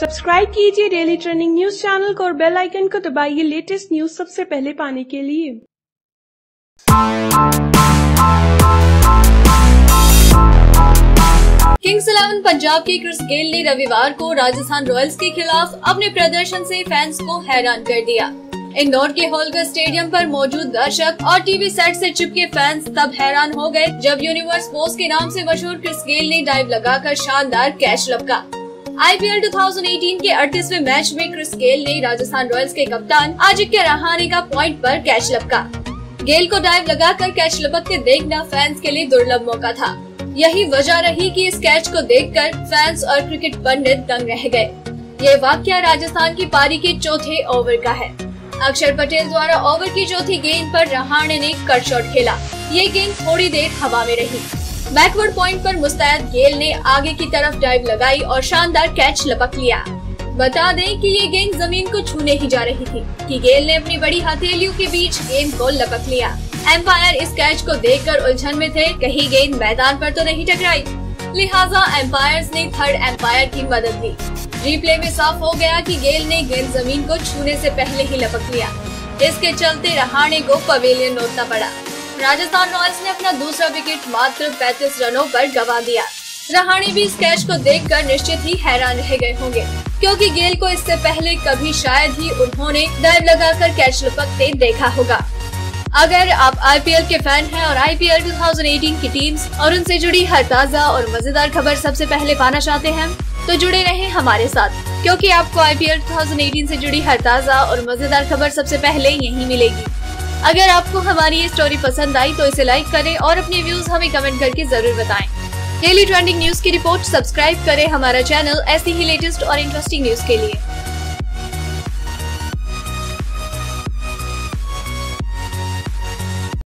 Subscribe कीजिए daily trending news channel को और बेल आइकन को दबाइए लेटेस्ट न्यूज़ सबसे पहले पाने के लिए। किंग्स इलेवन पंजाब के क्रिस गेल ने रविवार को राजस्थान रॉयल्स के खिलाफ अपने प्रदर्शन से फैंस को हैरान कर दिया। इंदौर के होलकर स्टेडियम पर मौजूद दर्शक और टीवी सेट से चिपके फैंस तब हैरान हो गए जब यूनिवर्स पोस्ट के नाम से मशहूर क्रिस गेल ने डाइव लगाकर शानदार कैच लपका। आईपीएल 2018 के 38वें मैच में क्रिस गेल ने राजस्थान रॉयल्स के कप्तान आजिक्य रहाने का पॉइंट पर कैच लपका। गेल को डाइव लगाकर कैच लपकते देखना फैंस के लिए दुर्लभ मौका था। यही वजह रही कि इस कैच को देखकर फैंस और क्रिकेट पंडित दंग रह गए। ये वाक्य राजस्थान की पारी के चौथे ओवर का है। अक्षर पटेल द्वारा ओवर की चौथी गेंद पर रहाणे ने कट शॉट खेला। ये गेंद थोड़ी देर हवा में रही। बैकवर्ड पॉइंट पर मुस्तैद गेल ने आगे की तरफ़ डाइव लगाई और शानदार कैच लपक लिया। बता दें कि ये गेंद ज़मीन को छूने ही जा रही थी, कि गेल ने अपनी बड़ी हथेलियों के बीच गेंद को लपक लिया। एम्पायर इस कैच को देखकर उलझन में थे, कहीं गेंद मैदान पर तो नहीं टकराई। लिहाजा एम्पायर ने थर्ड एम्पायर की मदद ली। रिप्ले में साफ़ हो गया कि गेल ने गेंद ज़मीन को छूने से पहले ही लपक लिया। इसके चलते रहाणे को पवेलियन लौटना पड़ा। राजस्थान रॉयल्स ने अपना दूसरा विकेट मात्र 35 रनों पर गवा दिया। रहाणे भी इस कैच को देखकर निश्चित ही हैरान रह गए होंगे, क्योंकि गेल को इससे पहले कभी शायद ही उन्होंने डाइव लगाकर कैच लपकते देखा होगा। अगर आप आईपीएल के फ़ैन हैं और आईपीएल 2018 की टीम्स और उनसे जुड़ी हर ताज़ा और मज़ेदार खबर सबसे पहले पाना चाहते हैं तो जुड़े रहें हमारे साथ, क्योंकि आपको आईपीएल 2018 से जुड़ी हर ताज़ा और मज़ेदार खबर सबसे पहले यहीं मिलेगी। अगर आपको हमारी ये स्टोरी पसंद आई तो इसे लाइक करें और अपने व्यूज़ हमें कमेंट करके ज़रूर बताएँ। डेली ट्रेंडिंग न्यूज़ की रिपोर्ट सब्सक्राइब करें हमारा चैनल ऐसी ही लेटेस्ट और इंटरेस्टिंग न्यूज़ के लिए।